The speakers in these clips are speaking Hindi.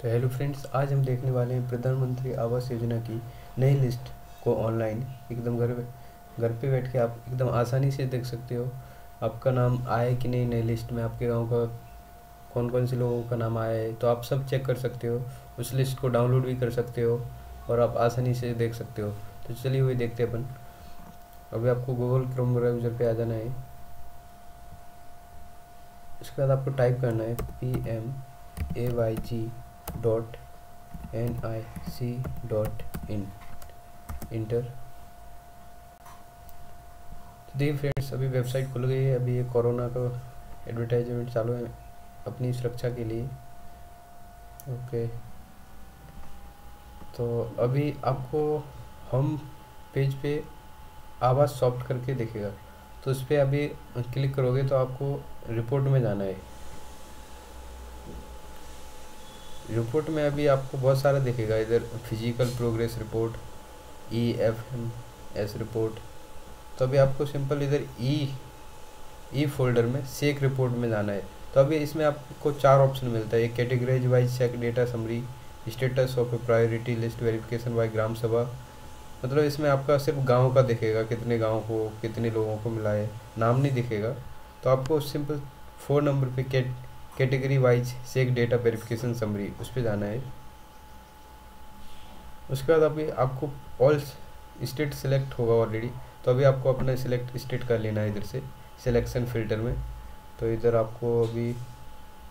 तो हेलो फ्रेंड्स आज हम देखने वाले हैं प्रधानमंत्री आवास योजना की नई लिस्ट को ऑनलाइन एकदम घर घर पे बैठ के आप एकदम आसानी से देख सकते हो। आपका नाम आया कि नहीं नई लिस्ट में? आपके गाँव का कौन कौन से लोगों का नाम आया है? तो आप सब चेक कर सकते हो। उस लिस्ट को डाउनलोड भी कर सकते हो और आप आसानी से देख सकते हो। तो चलिए वही देखते अपन। अभी आपको गूगल क्रोम ब्राउज़र पे आ जाना है। उसके बाद आपको टाइप करना है P M A Y G dot N I C dot in enter तो देखिए फ्रेंड्स अभी वेबसाइट खुल गई है, अभी ये कोरोना का एडवर्टाइजमेंट चालू है अपनी सुरक्षा के लिए। ओके तो अभी आपको हम पेज पे आवाज़ सॉफ्ट करके देखेगा। तो उस पर अभी क्लिक करोगे तो आपको रिपोर्ट में जाना है। रिपोर्ट में अभी आपको बहुत सारा दिखेगा, इधर physical progress report E F M S report तो अभी आपको सिंपल इधर ई ई फोल्डर में सेक रिपोर्ट में जाना है। तो अभी इसमें आपको चार ऑप्शन मिलता है, एक categorise wise check data summary status of priority list verification by gram sabha मतलब इसमें आपका सिर्फ़ गाँव का दिखेगा, कितने गाँव को, कितने लोगों को मिला है, नाम नहीं दिखेगा। तो आपको सिंपल फोर नंबर पे कैट कैटेगरी वाइज से एक डेटा वेरिफिकेशन समरी उस पर जाना है। उसके बाद अभी आपको ऑल स्टेट सेलेक्ट होगा ऑलरेडी तो अभी आपको अपना सिलेक्ट स्टेट कर लेना है इधर से सिलेक्शन फ़िल्टर में। तो इधर आपको अभी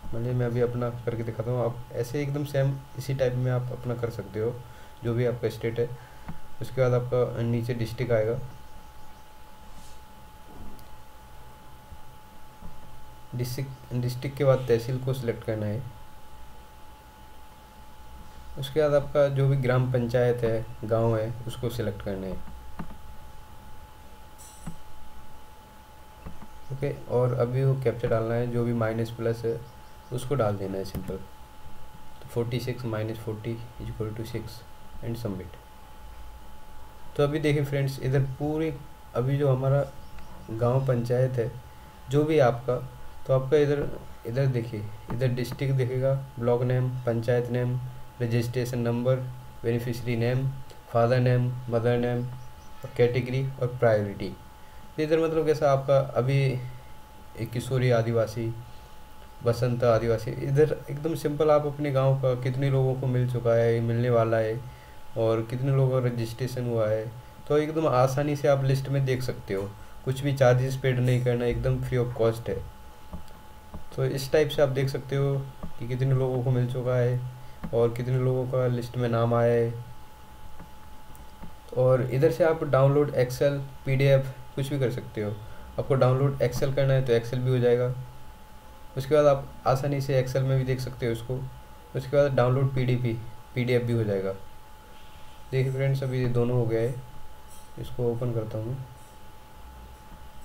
मतलब मैं अभी अपना करके दिखाता हूँ, आप ऐसे एकदम सेम इसी टाइप में आप अपना कर सकते हो, जो भी आपका स्टेट है। उसके बाद आपका नीचे डिस्ट्रिक्ट आएगा। डिस्ट्रिक्ट डिस्ट्रिक्ट के बाद तहसील को सिलेक्ट करना है। उसके बाद आपका जो भी ग्राम पंचायत है, गाँव है, उसको सिलेक्ट करना है। ओके, और अभी वो कैप्चर डालना है, जो भी माइनस प्लस है, उसको डाल देना है सिंपल। तो forty six minus forty is equal to six and submit. तो अभी देखिए फ्रेंड्स, इधर पूरी, अभी जो हमारा गाँव पंचायत है, जो भी आपका तो आपका इधर इधर देखिए, इधर डिस्ट्रिक्ट दिखेगा block name panchayat name registration number beneficiary name father name mother name और कैटेगरी और प्रायोरिटी तो इधर मतलब कैसा आपका अभी एक किशोरी आदिवासी, बसंत आदिवासी, इधर एकदम सिंपल आप अपने गाँव का कितने लोगों को मिल चुका है, मिलने वाला है, और कितने लोगों का रजिस्ट्रेशन हुआ है तो एकदम आसानी से आप लिस्ट में देख सकते हो। कुछ भी चार्जेस पेड नहीं करना, एकदम फ्री ऑफ़ कॉस्ट है। तो इस टाइप से आप देख सकते हो कि कितने लोगों को मिल चुका है और कितने लोगों का लिस्ट में नाम आया है। और इधर से आप डाउनलोड एक्सेल पीडीएफ कुछ भी कर सकते हो। आपको डाउनलोड एक्सेल करना है तो एक्सेल भी हो जाएगा। उसके बाद आप आसानी से एक्सेल में भी देख सकते हो उसको। उसके बाद डाउनलोड पीडीपी पीडीएफ भी हो जाएगा। देखिए फ्रेंड्स अभी ये दोनों हो गया है इसको ओपन करता हूँ।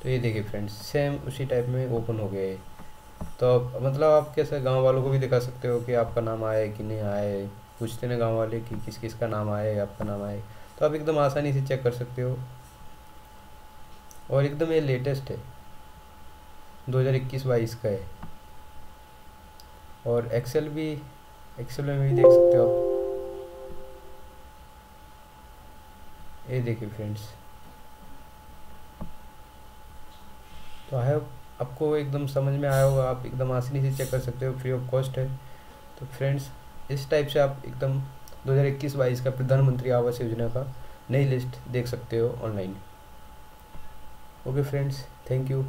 तो ये देखिए फ्रेंड्स सेम उसी टाइप में ओपन हो गया है। तो मतलब आप कैसे गाँव वालों को भी दिखा सकते हो कि आपका नाम है कि नहीं आए? पूछते ना गाँव वाले कि किस किस का नाम है आपका नाम है तो आप एकदम आसानी से चेक कर सकते हो। और एकदम ये लेटेस्ट है। 2021 बाईस का है। और एक्सेल भी एक्सेल में भी देख सकते हो आप। ये देखिए फ्रेंड्स तो आई होप आपको एकदम समझ में आया होगा, आप एकदम आसानी से चेक कर सकते हो फ्री ऑफ़ कॉस्ट है। तो फ्रेंड्स इस टाइप से आप एकदम 2021-22 का प्रधानमंत्री आवास योजना का नई लिस्ट देख सकते हो online okay friends thank you